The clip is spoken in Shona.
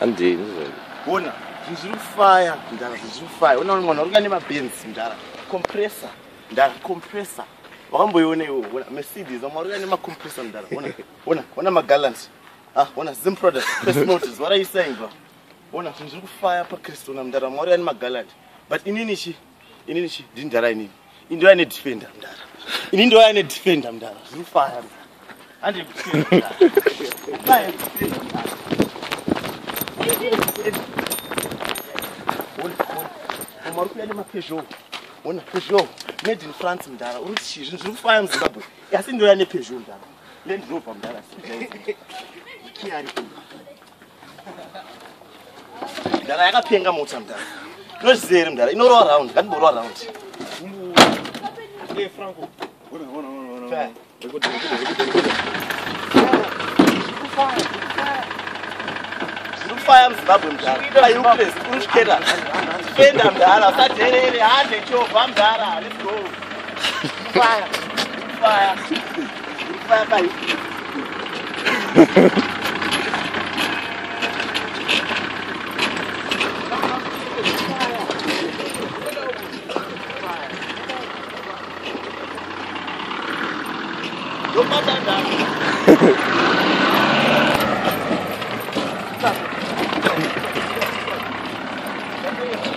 andini ona zvizirifaya ndara zvizirifaya ona mwana wari kungane mabens ndara compressa ndara compressa wakamboiona iwo ona mercedes wamwa wari kungane macompressa ndara ona ona ona magallant ah ona zim product pesmotis waraisa imva ona zvinhu zviri kufaya pakristu ona mndara mwari kungane magallant but ininichi ininichi ndini ndara inini ini ndiwaya nedefender mndara ini ndiwaya nedefender mndara zviri kufaya ndara andikuaa nyama uri kuya nemapezho ona pezho made in france mudhara uri kuti zvinhu zviri kufaya muzimbabwe asi ndoya nepezho mudhara lendirovha mudhara ikiyari mudhara yakapenga mota mudhara inozviziva here mudhara inorowa raundi ngandimborowa raundi franco kufaya muzimbabwe mdara paukres unityeta fenda mdara usaterere hande chovha mdara let's go kufaya kufaya kufaya ndopata ndara Thank you.